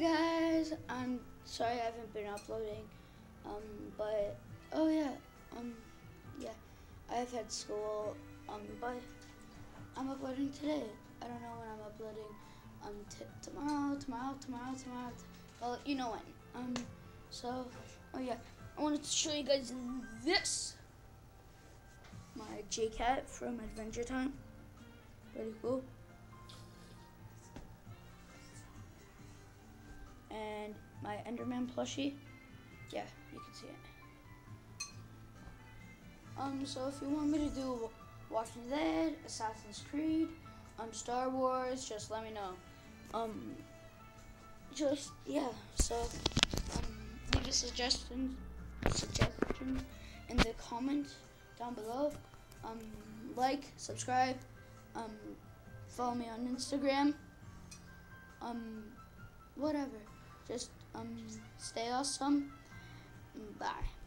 Guys, I'm sorry I haven't been uploading, um, but oh yeah, um, yeah, I've had school, um, but I'm uploading today. I don't know when I'm uploading, um, tomorrow, tomorrow, tomorrow, tomorrow. Well, you know when. Um, so, oh yeah, I wanted to show you guys this. My J-Cat from Adventure Time. Pretty cool. My Enderman plushie. Yeah, you can see it. Um, so if you want me to do Walking Dead, Assassin's Creed, um, Star Wars, just let me know. Um, just yeah. So um, leave a suggestion, suggestion in the comments down below. Um, like, subscribe, um, follow me on Instagram. Um, whatever. Just um, stay awesome. Bye.